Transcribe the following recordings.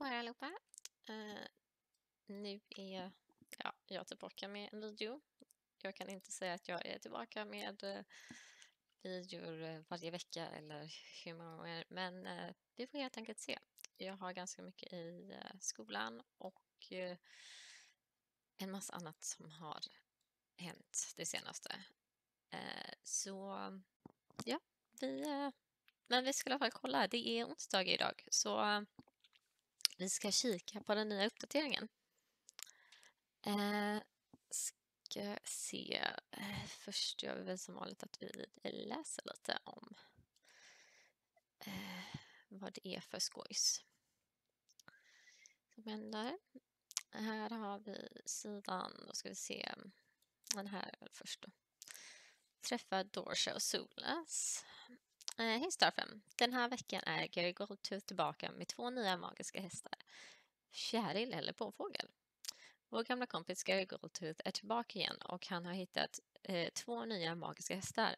på er allihopa. Uh, nu är ja, jag tillbaka med en video. Jag kan inte säga att jag är tillbaka med uh, videor eh, varje vecka eller hur många gånger, men uh, vi får helt enkelt se. Jag har ganska mycket i skolan och en massa annat som har hänt det senaste. så ja, vi men vi ska i alla fall kolla. Det är onsdag idag, så vi ska kika på den nya uppdateringen. Eh, ska se. Eh, först gör vi väl som vanligt att vi läser lite om eh, vad det är för skojs som händer. Här har vi sidan, då ska vi se, den här först då. Träffa Dorsha och Solas. Eh, hej Starfem! Den här veckan är Gary Goldtooth tillbaka med två nya magiska hästar. Fjäril eller påfågel. Vår gamla kompis Gary Goldtooth är tillbaka igen och han har hittat eh, två nya magiska hästar.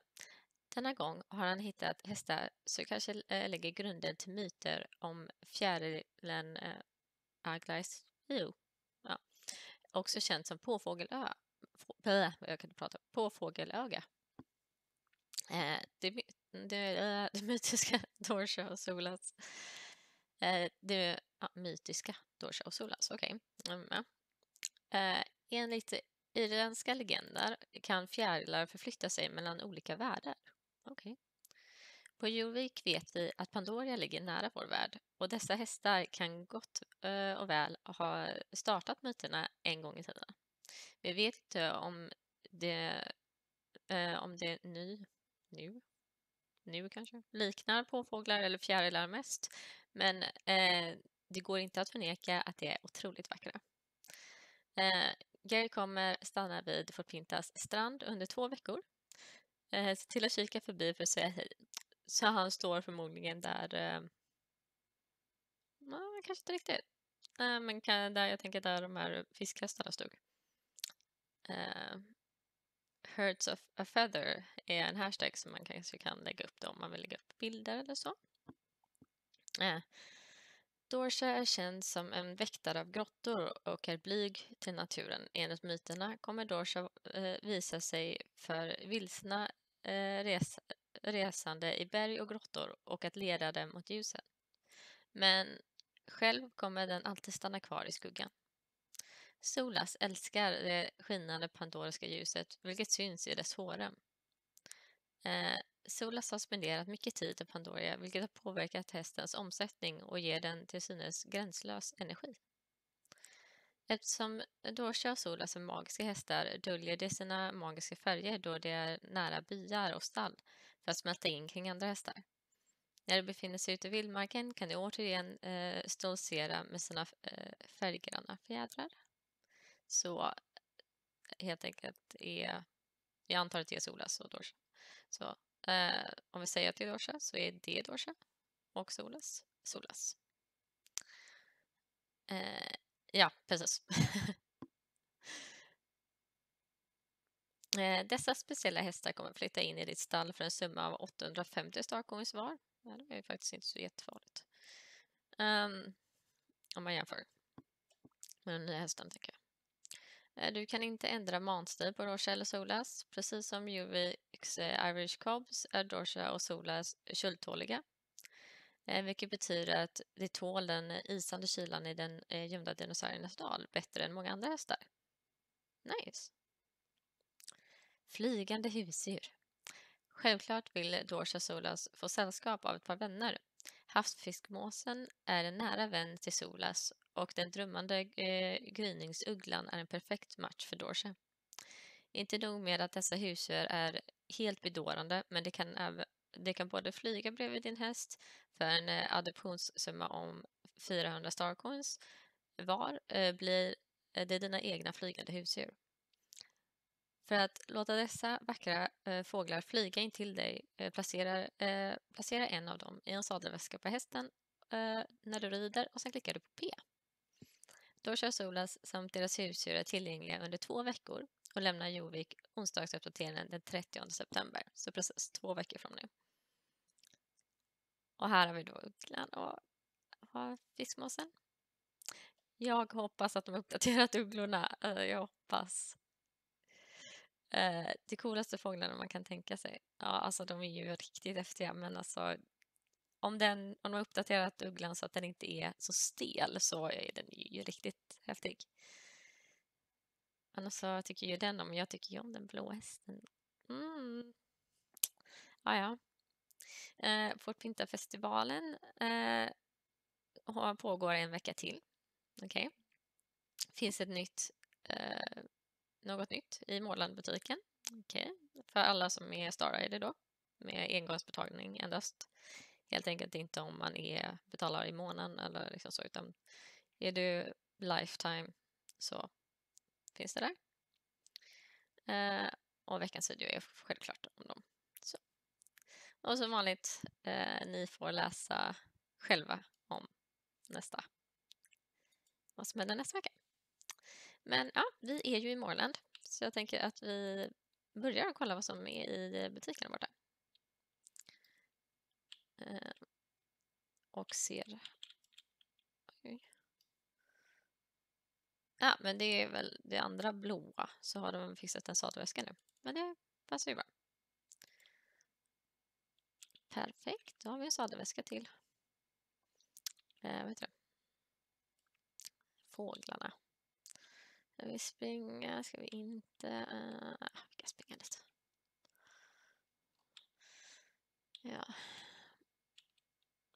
Denna gång har han hittat hästar som kanske eh, lägger grunden till myter om fjärilen eh, Aglais View. Ja. Också känd som påfågelö. Bä, jag kan inte prata. Påfågelöga. Eh, det, det, äh, det mytiska Dorsha och Solas. Äh, det ja, mytiska Dorsha och Solas, okej. Okay. Mm, eh, enligt irländska legender kan fjärilar förflytta sig mellan olika världar. Okay. På Jorvik vet vi att Pandoria ligger nära vår värld och dessa hästar kan gott och väl ha startat myterna en gång i tiden. Vi vet inte om det, eh, om det nu, nu nu kanske, liknar påfåglar eller fjärilar mest. Men eh, det går inte att förneka att det är otroligt vackra. Eh, Gary kommer stanna vid Fortpintas strand under två veckor. Eh, se till att kika förbi för att säga hej. Så han står förmodligen där, eh, kanske inte riktigt, eh, men kan, där jag tänker där de här fiskhästarna stod. Eh, hurts of a Feather är en hashtag som man kanske kan lägga upp då om man vill lägga upp bilder eller så. Eh. Dorsha är känd som en väktare av grottor och är blyg till naturen. Enligt myterna kommer Dorsha eh, visa sig för vilsna eh, res resande i berg och grottor och att leda dem mot ljuset. Men själv kommer den alltid stanna kvar i skuggan. Solas älskar det skinande pandoriska ljuset, vilket syns i dess hårrem. Eh, Solas har spenderat mycket tid i Pandoria, vilket har påverkat hästens omsättning och ger den till synes gränslös energi. Eftersom Dorsia och Solas är magiska hästar döljer de sina magiska färger då de är nära byar och stall för att smälta in kring andra hästar. När de befinner sig ute i vildmarken kan de återigen eh, stoltsera med sina eh, färggranna fjädrar. Så helt enkelt är, jag antar att det är Solas och Dorsa. Så eh, om vi säger att det är Dorsa så är det Dorsa och Solas Solas. Eh, ja, precis. eh, dessa speciella hästar kommer flytta in i ditt stall för en summa av 850 starcoins var. Ja, det är ju faktiskt inte så jättefarligt. Um, om man jämför med den nya hästen, tänker jag. Eh, du kan inte ändra manstil på Dorsa eller Solas. Precis som Juviks eh, Irish Cobs är Dorsa och Solas köldtåliga. Eh, vilket betyder att de tål den isande kylan i den gömda dinosauriernas dal bättre än många andra hästar. Nice! Flygande husdjur. Självklart vill Dorsa Solas få sällskap av ett par vänner. Havsfiskmåsen är en nära vän till Solas och den drömmande eh, gryningsugglan är en perfekt match för Dorsey. Inte nog med att dessa husdjur är helt bedårande, men det kan, även, det kan både flyga bredvid din häst för en eh, adoptionssumma om 400 starcoins var, eh, blir eh, det dina egna flygande husdjur. För att låta dessa vackra eh, fåglar flyga in till dig, eh, placera, eh, placera en av dem i en sadelväska på hästen eh, när du rider och sen klickar du på P. Då kör Solas samt deras husdjur är tillgängliga under två veckor och lämnar Jovik onsdagsuppdateringen den 30 september, så precis två veckor från nu. Och här har vi då ugglan och fiskmåsen. Jag hoppas att de uppdaterat ugglorna. Eh, jag hoppas. Eh, de det coolaste fåglarna man kan tänka sig. Ja, alltså de är ju riktigt häftiga, men alltså om, den, om de har uppdaterat ugglan så att den inte är så stel så är den ju riktigt häftig. Annars så tycker ju den om, jag tycker ju om den blå hästen. Mm. Ah, ja, eh, Fortpinta-festivalen eh, pågår en vecka till. Okej. Okay. Finns ett nytt, eh, något nytt i Målandbutiken. Okej. Okay. För alla som är Star ID då. Med engångsbetalning endast. Helt enkelt inte om man är betalar i månaden eller liksom så, utan är du lifetime så finns det där. Eh, och veckans video är självklart om dem. Så. Och som vanligt, eh, ni får läsa själva om nästa, vad som händer nästa vecka. Men ja, vi är ju i Morland, så jag tänker att vi börjar kolla vad som är i butikerna borta. Eh, och ser... Ja, men det är väl det andra blåa, så har de fixat en sadväska nu. Men det passar ju bra. Perfekt, då har vi en sadelväska till. Eh, vad heter det? Fåglarna. Ska vi springa? Ska vi inte? Uh, vi kan springa lite. Ja.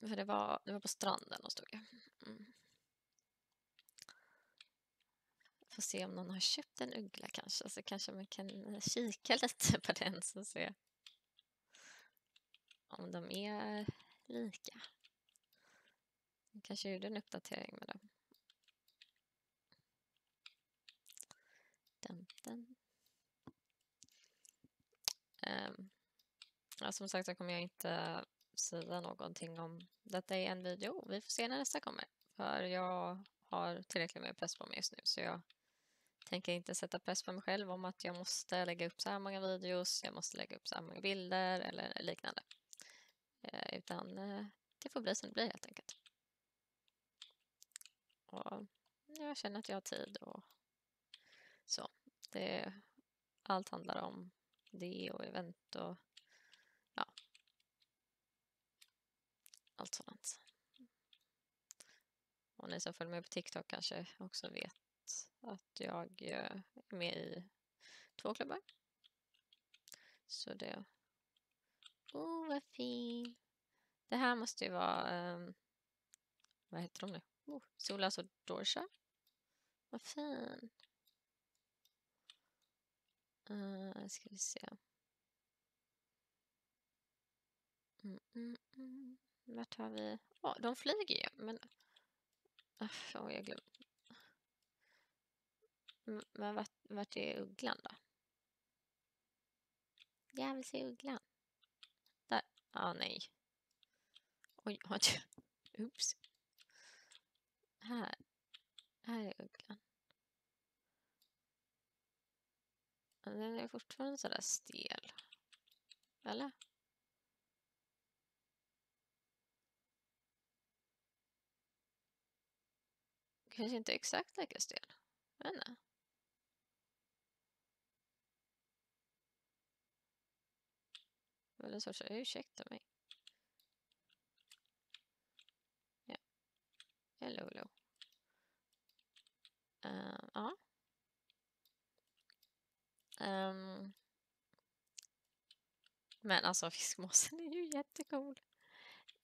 För det var, det var på stranden och stod jag. Mm. Får se om någon har köpt en uggla kanske, så kanske man kan kika lite på den så se om de är lika. Jag kanske gjorde en uppdatering med dem. Dun, dun. Um, ja, som sagt så kommer jag inte säga någonting om detta i en video. Vi får se när nästa kommer. För jag har tillräckligt med press på mig just nu så jag tänker inte sätta press på mig själv om att jag måste lägga upp så här många videos, jag måste lägga upp så här många bilder eller liknande. Eh, utan eh, det får bli som det blir helt enkelt. Och jag känner att jag har tid och så. Det, allt handlar om det och event och allt sådant. Och ni som följer mig på TikTok kanske också vet att jag eh, är med i två klubbar. Så det... Oh, vad fin! Det här måste ju vara... Um, vad heter de nu? Oh, Solas och Dorsha. Vad fin! Uh, ska vi se. Mm, mm, mm. Vart har vi... Oh, de flyger ju, men... Oh, jag glömde. Men vart, vart är ugglan då? Jag vill se ugglan. Där. Ah, nej. Oj, oj. Oops. Här. Här är ugglan. Den är fortfarande sådär stel. Eller? Kanske inte exakt lika stel. Jag vet inte. Eller ursäkta mig. Ja. Hello, hello. Uh, ja. Um, men alltså fiskmåsen är ju jättecool.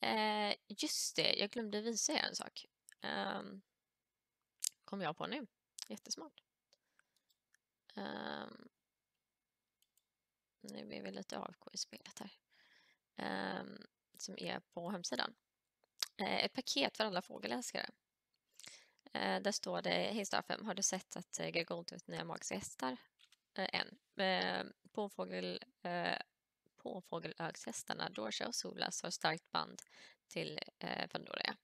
Uh, just det, jag glömde visa er en sak. Um, kom jag på nu. Jättesmart. Um, nu är vi lite AFK i spelet här. Um, som är på hemsidan. Uh, ett paket för alla fågelälskare. Uh, där står det, hej Starfem, har du sett att eh, uh, Greg Goldtooth nya magiska hästar? Uh, än. Uh, ehm, påfågel, uh, påfågelögshästarna Dorsha och Solas har starkt band till uh, Pandoria.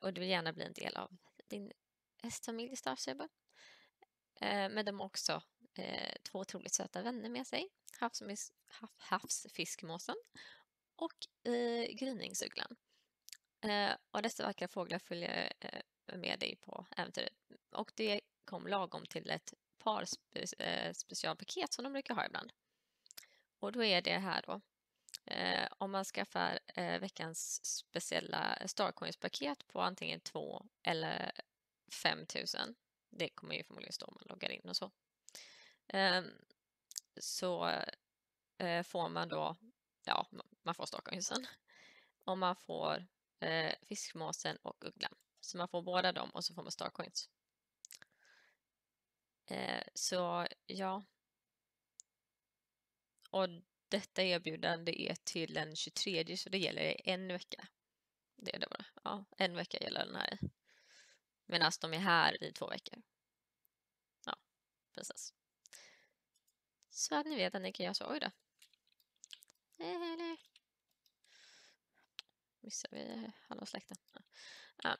och du vill gärna bli en del av din hästfamilj Starsaber. Eh, men de har också eh, två otroligt söta vänner med sig. Havsmis, hav, havsfiskmåsen och eh, gryningsugglan. Eh, och dessa vackra fåglar följer eh, med dig på äventyret. Och det kom lagom till ett par spe, eh, specialpaket som de brukar ha ibland. Och då är det här då. Eh, om man skaffar eh, veckans speciella Starcoins-paket på antingen 2 eller 5000. Det kommer ju förmodligen stå om man loggar in och så. Eh, så eh, får man då, ja, man får Starcoinsen. Och man får eh, fiskmåsen och ugglan. Så man får båda dem och så får man Starcoins. Eh, så ja. Och detta erbjudande är till den 23 så det gäller en vecka. Det är det bara. Ja, en vecka gäller den här i. Medan de är här i två veckor. Ja, precis. Så att ni vet att ni kan göra så. Oj då. Eller... Missar vi halva släkten. Ja.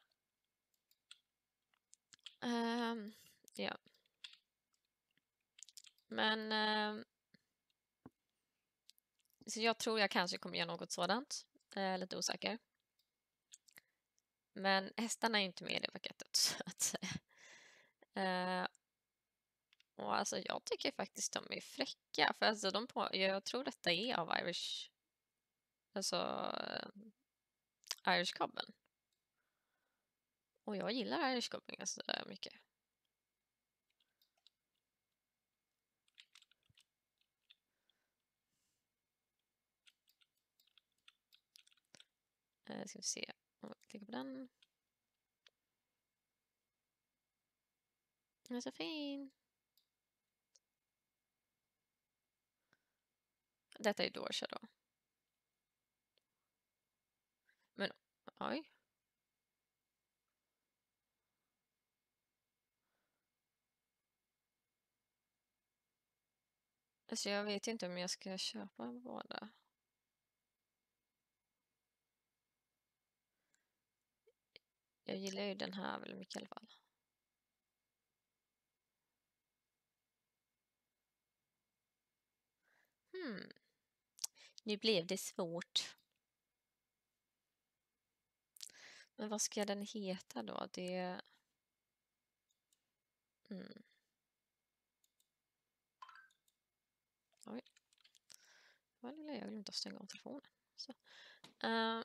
Um, ja. Men um, så jag tror jag kanske kommer göra något sådant. Eh, lite osäker. Men hästarna är inte med i det paketet så att. Eh, och alltså jag tycker faktiskt de är fräcka för alltså de på, jag tror detta är av Irish alltså Irish Cobben. Och jag gillar Irish Cobben ganska mycket. Ska vi se om vi klickar på den. Den är så fin. Detta är Dorsa då. Men oj. Alltså jag vet inte om jag ska köpa båda. Jag gillar ju den här väldigt mycket i alla fall. Hmm. Nu blev det svårt. Men vad ska den heta då? Det... Mm. Oj. Lilla jag glömde att stänga av telefonen. Så. Uh,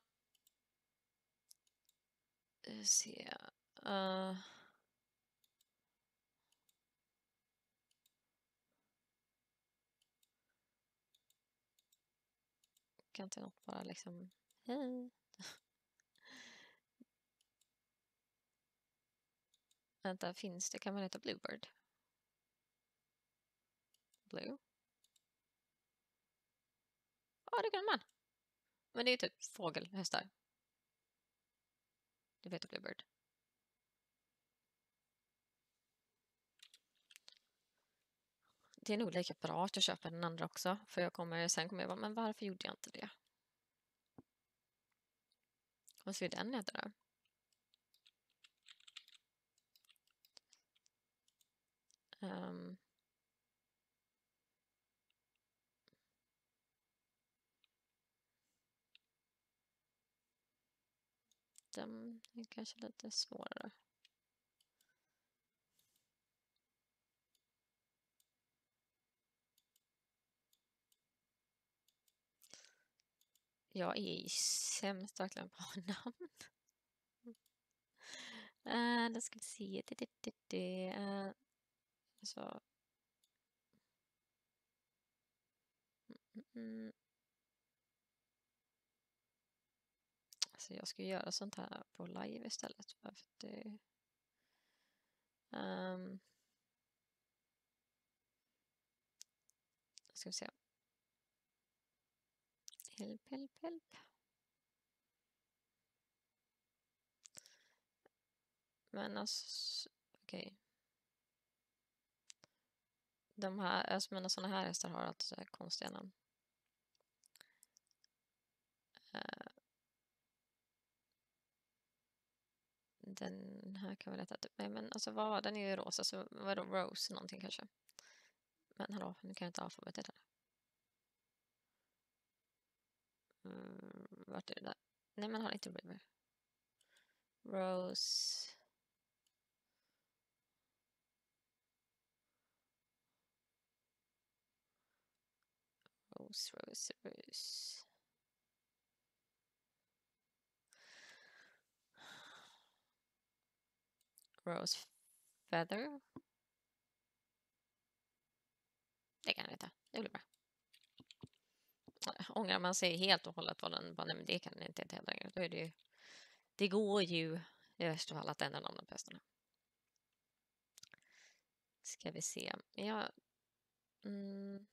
Eh, se. Uh. Kan inte något bara liksom, hej. Vänta, finns det? Kan man heta Bluebird? Blue? Ja, det kan man. Men det är typ fågelhästar. Du vet Bluebird. Det är nog lika bra att jag köper den andra också. För jag kommer, sen kommer jag vara, men varför gjorde jag inte det? Vad ska den heta då? Um, den är kanske lite svårare. Jag är sämst verkligen på namn. Uh, då ska vi se. Det, det, det, det. Uh, så. Mm, mm. mm. Så jag ska göra sånt här på live istället. För att det, um, ska vi se. Help, help, help. Men alltså, okej. Okay. De här, alltså mina sådana här hästar har alltid så här konstiga namn. Uh, den här kan vi leta upp Nej men alltså vad, den är ju rosa, så vadå, Rose någonting kanske? Men hallå, nu kan jag inte alfabetet här. Mm, vart är det där? Nej, men har inte River. Rose. Rose, Rose, Rose. Rose Feather. Det kan jag inte. Det blir bra. Ångrar man sig helt och hållet vad den bara, nej men det kan den inte heta längre. Då är det ju, det går ju i värsta fall att ändra namnet på hästarna. Ska vi se. Ja, mm.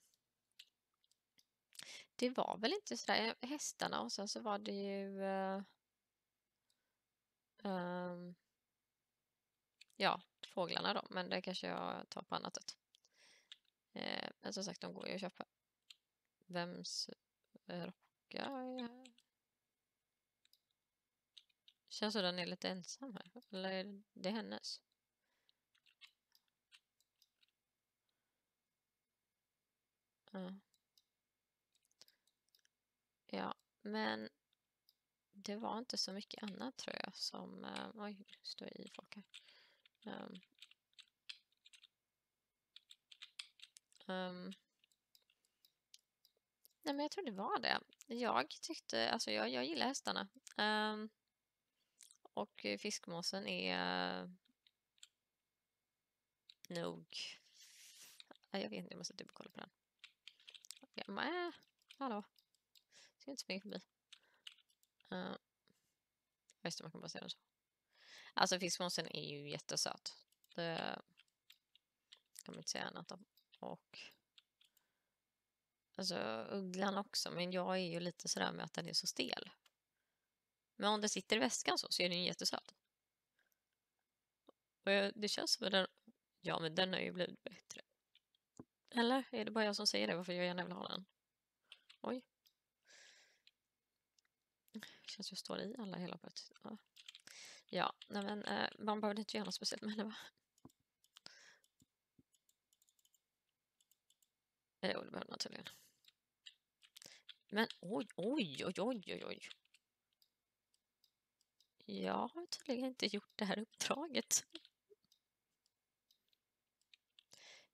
Det var väl inte sådär hästarna och sen så var det ju uh, um, ja, fåglarna då, men det kanske jag tar på annat sätt. Eh, men som sagt, de går ju att köpa. Vems rocka är här? Känns som den är lite ensam här, eller är det hennes? Ja. Ja, men det var inte så mycket annat tror jag som... Uh, oj, står i folk här. Um, um, nej, men jag tror det var det. Jag tyckte, alltså jag, jag gillar hästarna. Um, och fiskmåsen är uh, nog... Jag vet inte, jag måste typ kolla på den. Ja, men, eh, hallå. Ska inte springa förbi. Uh, just det, man kan bara se den så. Alltså fiskmåsen är ju jättesöt. Det kan man inte säga annat om. Och alltså ugglan också, men jag är ju lite sådär med att den är så stel. Men om den sitter i väskan så, så är den ju jättesöt. Och jag, det känns som att den, ja men den har ju blivit bättre. Eller är det bara jag som säger det, varför jag gärna vill ha den? Oj. Det känns som jag står i alla hela plötsligt. Ja. Ja, nej men eh, man behöver inte göra något speciellt med det va? Eh, jo, det behöver man tydligen. Men oj, oj, oj, oj, oj, oj. Jag har tydligen inte gjort det här uppdraget.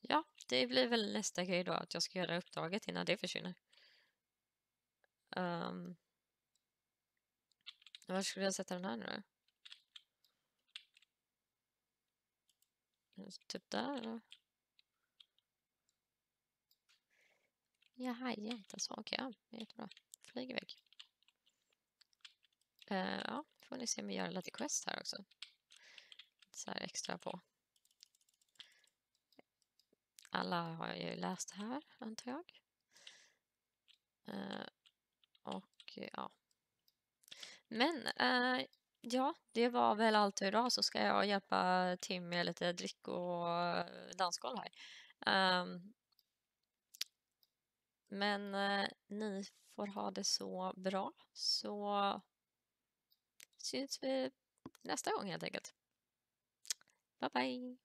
Ja, det blir väl nästa grej då att jag ska göra uppdraget innan det försvinner. Um, var skulle jag sätta den här nu då? Typ där eller? Jaha, inte så. Okej, okay, ja, jättebra. Flyg iväg. Uh, ja, får ni se om vi gör lite quest här också. Så här extra på. Alla har ju läst här, antar jag. Uh, och ja. Men uh, Ja, det var väl allt för idag så ska jag hjälpa Tim med lite drick och dansgolv här. Um, men uh, ni får ha det så bra så syns vi nästa gång helt enkelt. Bye bye!